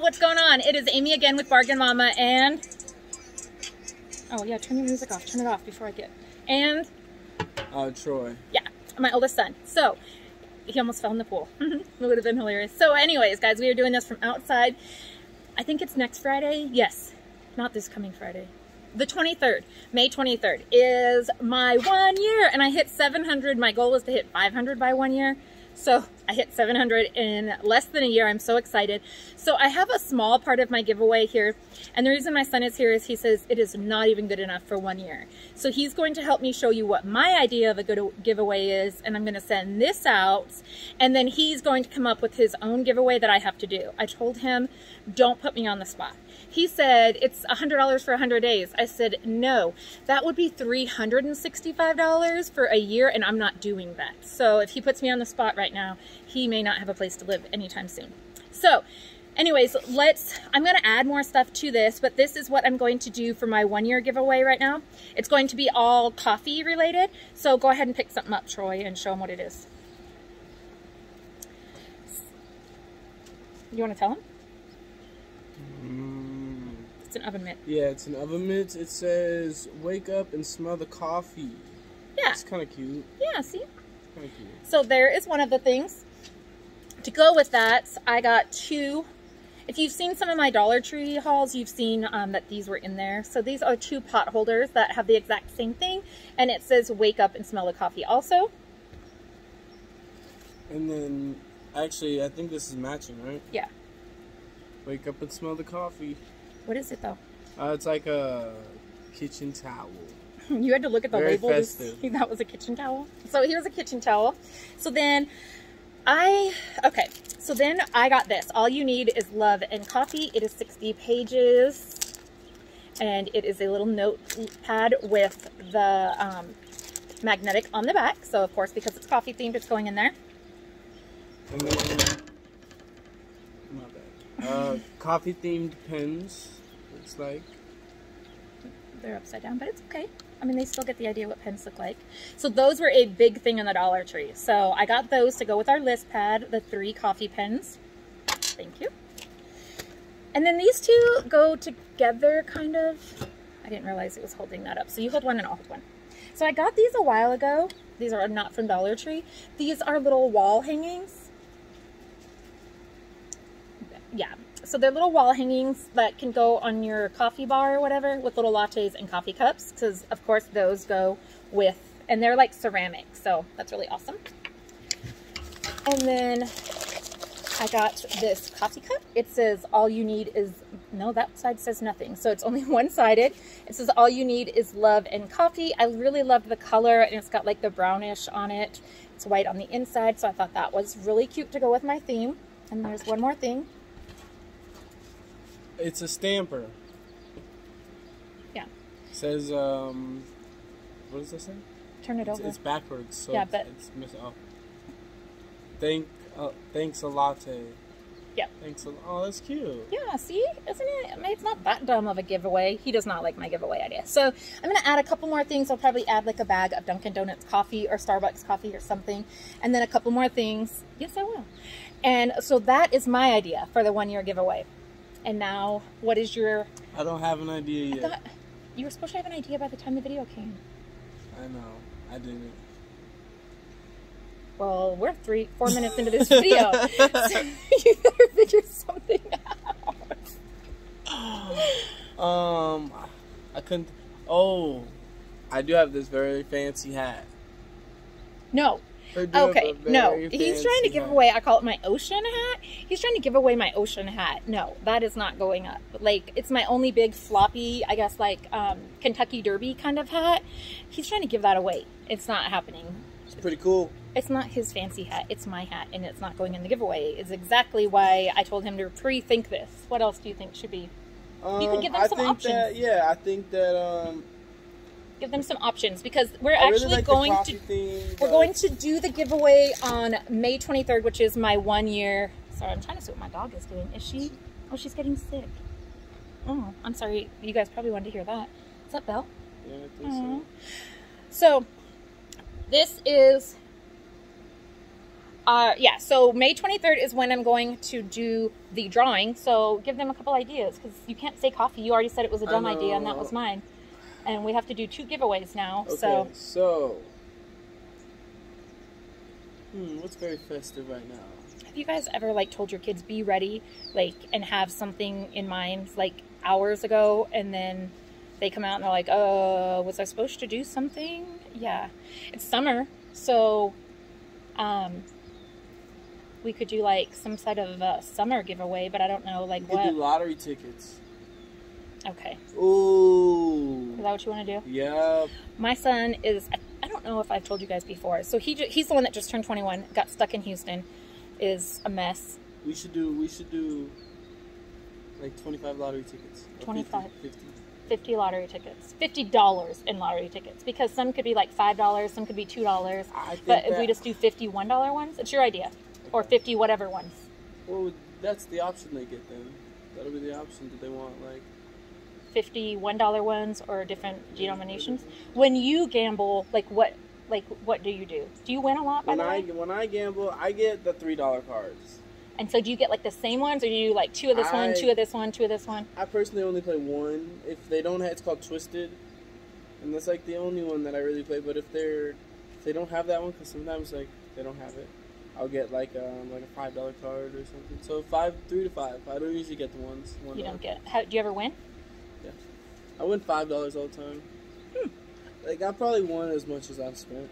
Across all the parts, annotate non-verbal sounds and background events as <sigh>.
y'all, what's going on? It is Amy again with Bargain Mama and... Oh yeah, turn your music off. Turn it off before I get... And... Uh, Troy. Yeah, my oldest son. So, he almost fell in the pool. <laughs> it would have been hilarious. So anyways, guys, we are doing this from outside. I think it's next Friday. Yes, not this coming Friday. The 23rd, May 23rd is my one year and I hit 700. My goal was to hit 500 by one year. So I hit 700 in less than a year. I'm so excited. So I have a small part of my giveaway here. And the reason my son is here is he says it is not even good enough for one year. So he's going to help me show you what my idea of a good giveaway is. And I'm going to send this out. And then he's going to come up with his own giveaway that I have to do. I told him, don't put me on the spot. He said, it's $100 for 100 days. I said, no, that would be $365 for a year, and I'm not doing that. So if he puts me on the spot right now, he may not have a place to live anytime soon. So anyways, let's, I'm going to add more stuff to this, but this is what I'm going to do for my one year giveaway right now. It's going to be all coffee related. So go ahead and pick something up, Troy, and show them what it is. You want to tell him? Mm, It's an oven mitt. yeah, it's an oven mitt. It says, wake up and smell the coffee. Yeah. It's kind of cute. Yeah, see? Kind of cute. So there is one of the things. To go with that, I got two. If you've seen some of my Dollar Tree hauls, you've seen um, that these were in there. So these are two pot holders that have the exact same thing. And it says, wake up and smell the coffee also. And then, actually, I think this is matching, right? Yeah. Wake up and smell the coffee. What is it though? Uh, it's like a kitchen towel. <laughs> You had to look at the Very label festive. see that was a kitchen towel. So here's a kitchen towel. So then I, okay, so then I got this. All you need is love and coffee. It is 60 pages and it is a little notepad with the um, magnetic on the back. So of course, because it's coffee themed, it's going in there. And then, my bad. Uh, coffee themed pens. Looks like. They're upside down, but it's okay. I mean, they still get the idea what pens look like. So those were a big thing in the Dollar Tree. So I got those to go with our list pad, the three coffee pens. Thank you. And then these two go together, kind of. I didn't realize it was holding that up. So you hold one and I'll hold one. So I got these a while ago. These are not from Dollar Tree. These are little wall hangings. Yeah. So they're little wall hangings that can go on your coffee bar or whatever with little lattes and coffee cups. Because, of course, those go with, and they're like ceramic. So that's really awesome. And then I got this coffee cup. It says all you need is, no, that side says nothing. So it's only <laughs> one-sided. It says all you need is love and coffee. I really loved the color and it's got like the brownish on it. It's white on the inside. So I thought that was really cute to go with my theme. And there's one more thing. It's a stamper. Yeah. says, um, what does that say? Turn it It's, over. it's backwards, so Yeah, but- it's missing. Oh. Thank, uh, thanks a latte. Yeah. Thanks a. Oh, that's cute. Yeah, see? Isn't it? It's not that dumb of a giveaway. He does not like my giveaway idea. So I'm going to add a couple more things. I'll probably add like a bag of Dunkin' Donuts coffee or Starbucks coffee or something. And then a couple more things. Yes, I will. And so that is my idea for the one year giveaway. And now, what is your... I don't have an idea I yet. thought you were supposed to have an idea by the time the video came. I know. I didn't. Well, we're three, four minutes into this video. <laughs> so <laughs> you better figure something out. Um, I couldn't. Oh, I do have this very fancy hat. No, I do have Okay, no. He's trying to give away, I call it my ocean hat. He's trying to give away my ocean hat. No, that is not going up. Like, it's my only big floppy, I guess, like, um, Kentucky Derby kind of hat. He's trying to give that away. It's not happening. It's pretty cool. It's not his fancy hat. It's my hat, and it's not going in the giveaway. It's exactly why I told him to pre-think this. What else do you think should be? Um, could give them I some options. That, yeah, I think that um, Give them some options because we're I really actually like going to theme, We're going to do the giveaway on May 23rd, which is my one year. Sorry, I'm trying to see what my dog is doing. Is she? Oh, she's getting sick. Oh, I'm sorry. You guys probably wanted to hear that. Is that Belle? Yeah, I think so. So, this is Uh, yeah, so May 23rd is when I'm going to do the drawing. So give them a couple ideas because you can't say coffee. You already said it was a dumb idea, and that was mine. And we have to do two giveaways now. Okay, So so. Hmm, what's very festive right now? have you guys ever like told your kids be ready, like, and have something in mind like hours ago, and then they come out and they're like, "Oh, was I supposed to do something?" Yeah, it's summer, so um, we could do like some sort of uh, summer giveaway, but I don't know like We could what. do lottery tickets. Okay, Ooh. Is that what you want to do? Yeah. My son is, I- don't know if I've told you guys before. So he he's the one that just turned 21, got stuck in Houston, is a mess. We should do. We should do. Like twenty-five lottery tickets. 25. 50, 50. 50 lottery tickets, $50 in lottery tickets, because some could be like $5, some could be $2. I think But if we just do 50 $1 ones, it's your idea. Or 50 whatever ones. Well, that's the option they get then. That'll be the option. Do they want like? 50 $1 ones or different denominations. When you gamble, like what, like what do you do? Do you win a lot by When the I way? when I gamble, I get the three dollar cards. And so do you get like the same ones or do you like two of this one, two of this one, two of this one? I personally only play one. If they don't have, it's called Twisted, and that's like the only one that I really play. But if they're if they don't have that one, because sometimes like they don't have it, I'll get like um like a five dollar card or something. So five, three to five. I don't usually get the ones. One You don't get. How, do you ever win? I win five dollars all the time. Hmm. Like I probably won as much as I've spent,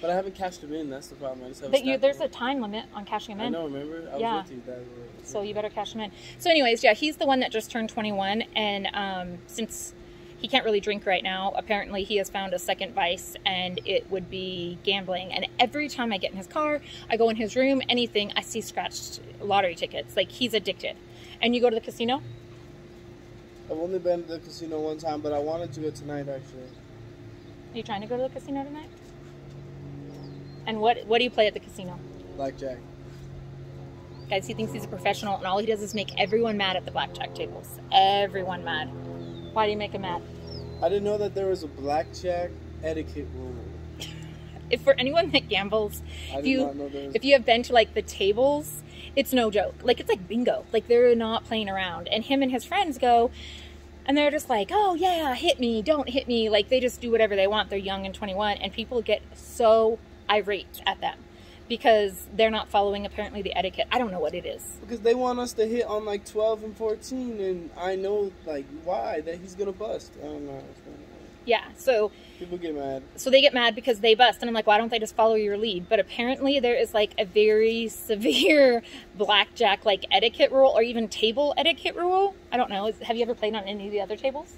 but I haven't cashed them in. That's the problem. I just have. But you, there's a time limit on cashing them in. I know. Remember? I Yeah. was with you that. So you better cash them in. So, anyways, yeah, he's the one that just turned 21, and um, since he can't really drink right now, apparently he has found a second vice, and it would be gambling. And every time I get in his car, I go in his room, anything, I see scratched lottery tickets. Like he's addicted. And you go to the casino? I've only been to the casino one time, but I wanted to go tonight actually. Are you trying to go to the casino tonight? And what what do you play at the casino? Blackjack. Guys, he thinks he's a professional, and all he does is make everyone mad at the blackjack tables. Everyone mad. Why do you make him mad? I didn't know that there was a blackjack etiquette rule. If for anyone that gambles, if you not know there was. if you have been to like the tables, it's no joke. Like it's like bingo. Like they're not playing around. And him and his friends go and they're just like, "Oh yeah, hit me, don't hit me." Like they just do whatever they want. They're young and 21 and people get so irate at them because they're not following apparently the etiquette. I don't know what it is. because they want us to hit on like 12 and 14, and I know like why that he's gonna bust. I don't know. What's going on. Yeah. So People get mad. so they get mad because they bust and i'm like why don't they just follow your lead but apparently there is like a very <laughs> severe blackjack like etiquette rule or even table etiquette rule i don't know Is- have you ever played on any of the other tables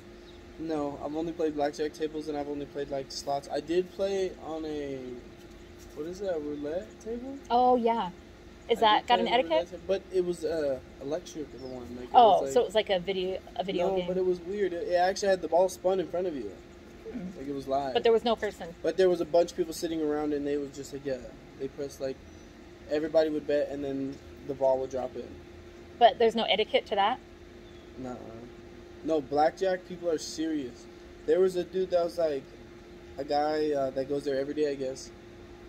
No, I've only played blackjack tables, and I've only played like slots. I did play on a what is that roulette table? oh yeah is I that got an a etiquette But it was uh, electric one. Like, it oh so it was like a video a video no, game but it was weird. It, it actually had the ball spun in front of you. Like it was live. but there was no person But there was a bunch of people sitting around, and they was just like, yeah, they pressed like everybody would bet, and then the ball would drop in. but there's no etiquette to that Nah, no blackjack. People are serious. There was a dude that was like a guy uh, that goes there every day, I guess,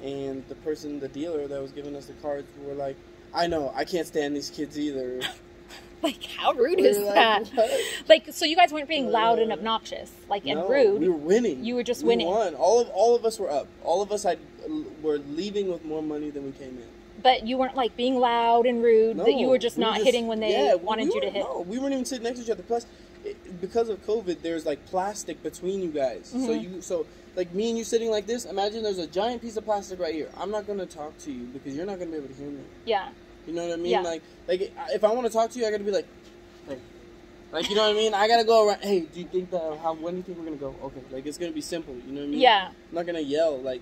and the person, the dealer that was giving us the cards, were like, "I know, I can't stand these kids either." <laughs> like how rude is like, that "What?" like so you guys weren't being loud and obnoxious like and rude We were winning. You were just we winning. Won. All of all of us were up. All of us had were leaving with more money than we came in. but you weren't like being loud and rude that you were just we not hitting when they yeah, wanted we you to hit No, we weren't even sitting next to each other. Plus, it, because of COVID, there's like plastic between you guys. So Mhm. you, so like me and you sitting like this. Imagine there's a giant piece of plastic right here. I'm not gonna talk to you because you're not gonna be able to hear me. yeah You know what I mean? Yeah. Like, like if I want to talk to you, I gotta be like, hey, like you know what I mean? I gotta go around. Hey, do you think that? How? When do you think we're gonna go? Okay, like it's gonna be simple. You know what I mean? yeah I'm not gonna yell like,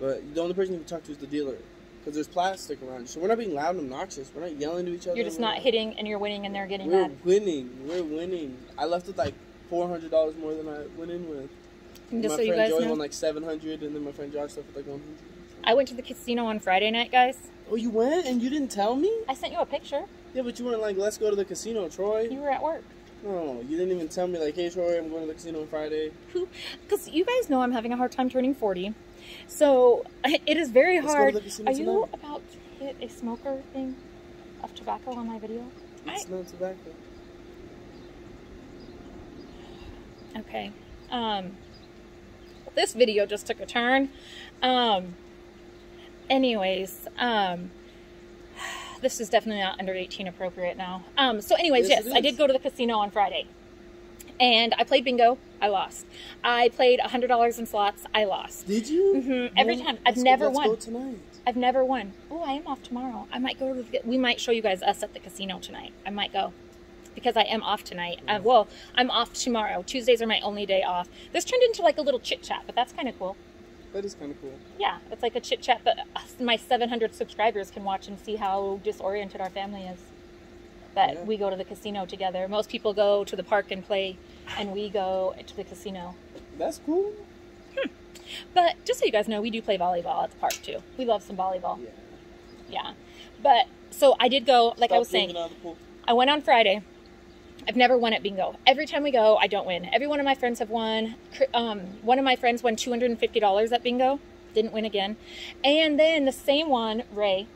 but the only person you can talk to is the dealer. Because there's plastic around, so we're not being loud and obnoxious. We're not yelling to each other. You're just We're not hitting and you're winning and they're getting we're mad. winning. We're winning. I left with like four hundred dollars more than I went in with. And just my so you guys Joey know, won like seven hundred, and then my friend Josh left with like one hundred. I went to the casino on Friday night, guys. Oh, you went and you didn't tell me? I sent you a picture. Yeah, but you weren't like, let's go to the casino, Troy. You were at work. No, you didn't even tell me like, hey, Troy, I'm going to the casino on Friday. <laughs> Because you guys know I'm having a hard time turning 40. So <laughs> it is very Let's hard. Are you tonight. about to hit a smoker thing of tobacco on my video? It's not tobacco. Okay. Um, this video just took a turn. Um, anyways, um, this is definitely not under 18 appropriate now. Um, so anyways, Yes, yes, I did go to the casino on Friday. And I played bingo. I lost. I played a $100 in slots. I lost. Did you? Mhm, every Well, time. I've go- never let's won. Go tonight. I've never won. Oh, I am off tomorrow. I might go to the, we might show you guys us at the casino tonight. I might go because I am off tonight. Uh, well, I'm off tomorrow. Tuesdays are my only day off. This turned into like a little chit chat, but that's kind of cool. That is kind of cool. Yeah, it's like a chit chat that us- my 700 subscribers can watch and see how disoriented our family is. That Yeah. we go to the casino together. Most people go to the park and play, and we go to the casino. That's cool. Hmm. But just so you guys know, we do play volleyball at the park too. We love some volleyball. Yeah. Yeah. But so I did go, like I was saying, out of the pool. I went on Friday. I've never won at bingo. Every time we go, I don't win. Every one of my friends have won. Um, one of my friends won two hundred and fifty dollars at bingo. Didn't win again. And then the same one, Ray,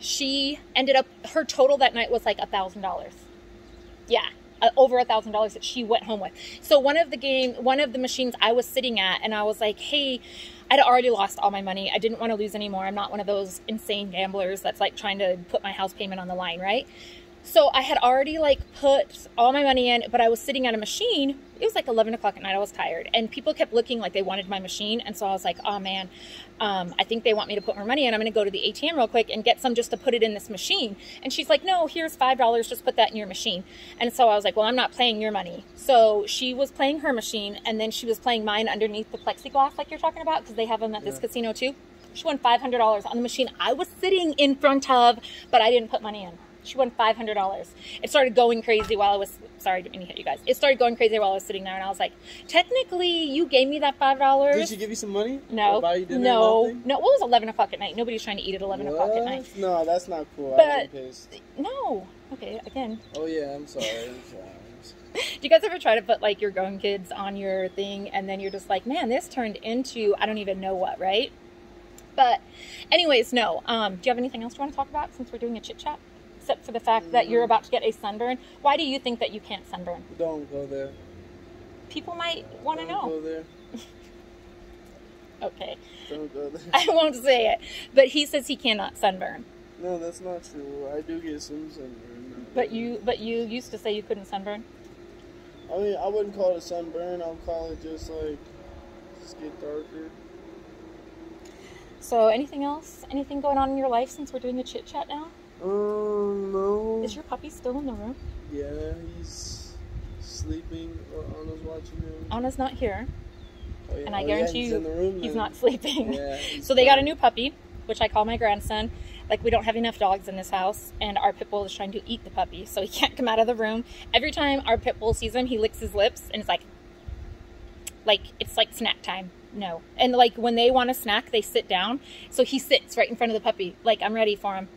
she ended up her total that night was like a thousand dollars. Yeah, uh, over a thousand dollars that she went home with. So one of the game, one of the machines I was sitting at, and I was like, hey. I'd already lost all my money. I didn't want to lose anymore. I'm not one of those insane gamblers that's like trying to put my house payment on the line, right? So I had already like put all my money in, but I was sitting at a machine. It was like 11 o'clock at night. I was tired, and people kept looking like they wanted my machine. And so I was like, "Oh man, um, I think they want me to put more money in. I'm going to go to the ATM real quick and get some just to put it in this machine." And she's like, "No, here's five dollars. Just put that in your machine." And so I was like, "Well, I'm not playing your money." So she was playing her machine, and then she was playing mine underneath the plexiglass, like you're talking about, because they have them at this casino too. She won five hundred dollars on the machine I was sitting in front of, but I didn't put money in. She won five hundred dollars. It started going crazy while I was sorry, didn't mean to hit you guys. It started going crazy while I was sitting there, and I was like, technically, you gave me that $5. Did she give you some money? No, buy you dinner no, no. what was eleven o'clock at night. Nobody's trying to eat at eleven o'clock at night. No, that's not cool. But-. No. Okay, again. Oh yeah, I'm sorry. I'm sorry. <laughs> Do you guys ever try to put like your grown kids on your thing and then you're just like, man, this turned into I don't even know what, right? But anyways, no. Um, do you have anything else you want to talk about since we're doing a chit chat? Except for the fact that you're about to get a sunburn. Why do you think that you can't sunburn? Don't go there. People might want to know. Go there. <laughs> Okay. Don't go there. <laughs> I won't say it. But he says he cannot sunburn. No, that's not true. I do get some sunburn. But you but you used to say you couldn't sunburn. I mean, I wouldn't call it a sunburn. I'll call it just like just get darker. So anything else? Anything going on in your life since we're doing the chit chat now? Um, no. Is your puppy still in the room? Yeah, he's sleeping. Or Anna's watching him. Anna's not here. Oh, yeah. And I Oh, guarantee yeah, he's you room He's then. not sleeping. Yeah, <laughs> he's So they got a new puppy, which I call my grandson. Like we don't have enough dogs in this house, and our pit bull is trying to eat the puppy, so he <laughs> can't come out of the room. Every time our pit bull sees him, he licks his lips, and it's like, like it's like snack time. No, and like when they want a snack, they sit down. So he sits right in front of the puppy, like I'm ready for him.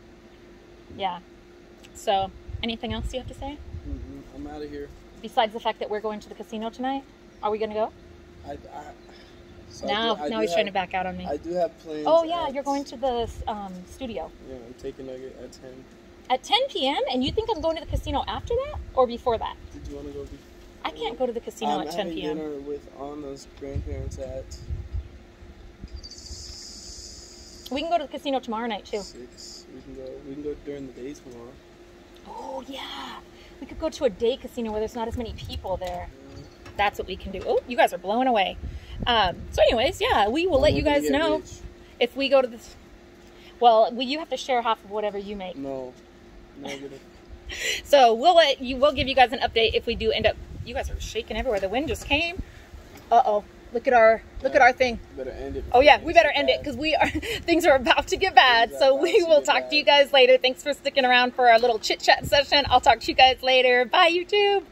Yeah. So anything else you have to say Mm-mm, I'm out of here. besides the fact that we're going to the casino tonight? Are we gonna go? I, I, so I now, do- I now do he's trying to back out on me. I do have plans. Oh yeah, at- you're going to the um, studio. Yeah, I'm taking Nugget at ten. At 10 p.m. and you think I'm going to the casino after that or before that? Did you want to go? Be- I can't go to the casino I'm at 10 having p.m. dinner with Anna's grandparents at We can go to the casino tomorrow night too. six. We can go. We can go during the day tomorrow. Oh yeah, we could go to a day casino where there's not as many people there. Yeah. That's what we can do. Oh, you guys are blowing away. Um, so, anyways, yeah, we will let I'm you guys know rich. if we go to this. Well, we, you have to share half of whatever you make. No, negative. <laughs> So we'll let you. We'll give you guys an update if we do end up. You guys are shaking everywhere. The wind just came. Uh oh. Look at our look at our thing. better end it. Oh yeah, we better end it because we are <laughs> things are about to get bad. So we will talk bad. to you guys later. Thanks for sticking around for our little chit chat session. I'll talk to you guys later. Bye YouTube.